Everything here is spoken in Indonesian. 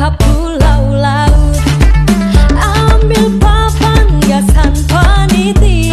Kapulau laut. Ambil papan hiasan panitia.